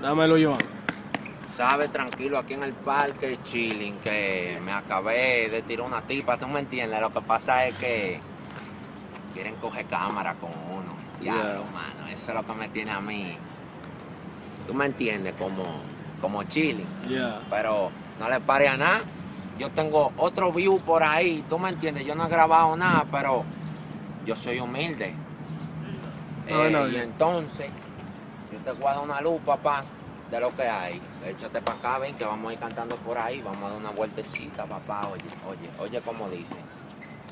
Dámelo, Joan. Sabe, tranquilo, aquí en el parque, chilling, que me acabé de tirar una tipa, ¿tú me entiendes? Lo que pasa es que quieren coger cámara con uno. Diablo, Yeah. mano, eso es lo que me tiene a mí. ¿Tú me entiendes? Como, como chilling. Yeah. Pero no le pare a nada. Yo tengo otro view por ahí, ¿tú me entiendes? Yo no he grabado nada, pero yo soy humilde. No, Eh, no, y yo- te guardo una luz, papá, de lo que hay. Échate para acá, ven que vamos a ir cantando por ahí, vamos a dar una vueltecita, papá. Oye, oye, oye, como dice.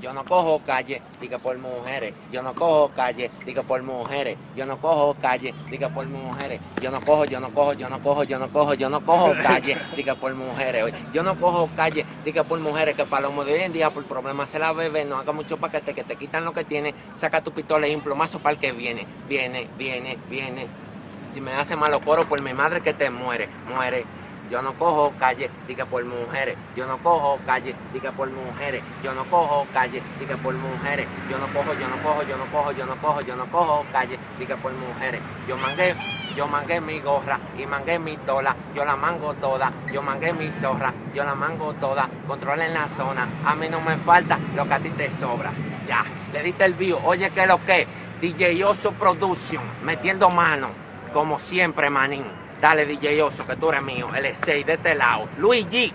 Yo no cojo calle, diga por mujeres. Yo no cojo calle, diga por mujeres. Yo no cojo calle, diga por mujeres. Yo no cojo, yo no cojo, yo no cojo, yo no cojo, yo no cojo calle, diga por mujeres. Yo no cojo calle, diga por mujeres. Que para los de hoy en día, por problemas se la bebe, no haga mucho paquete, que te quitan lo que tiene. Saca tu pistola y un plomazo para el que viene. Viene, viene, viene. Si me hace malo coro por mi madre que te muere, muere. Yo no cojo calle, diga por mujeres. Yo no cojo calle, diga por mujeres. Yo no cojo calle, diga por mujeres. Yo no cojo, yo no cojo, yo no cojo, yo no cojo, yo no cojo calle, diga por mujeres. Yo mangué, yo mangué mi gorra y mangué mi tola. Yo la mango toda, yo mangué mi zorra, yo la mango toda. Controlen la zona, a mí no me falta lo que a ti te sobra. Ya, le diste el view. Oye, ¿qué es lo que? DJ Oso Production, metiendo mano. Como siempre, manín. Dale, DJ Oso, que tú eres mío. El 6 de este lado. Luigi.